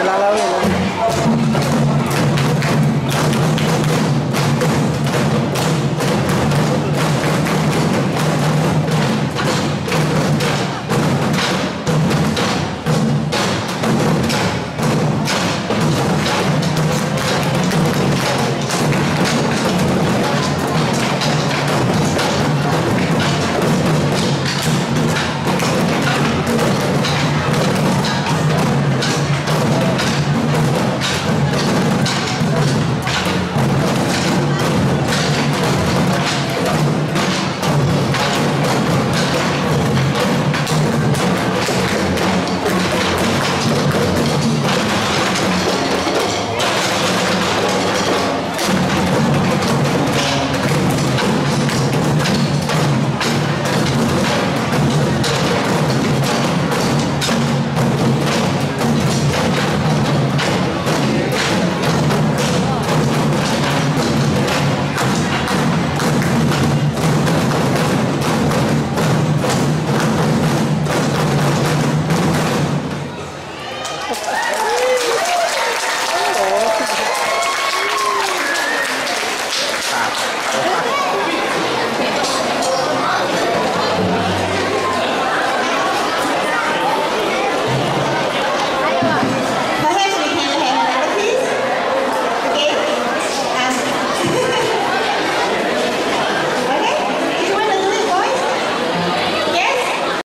el ala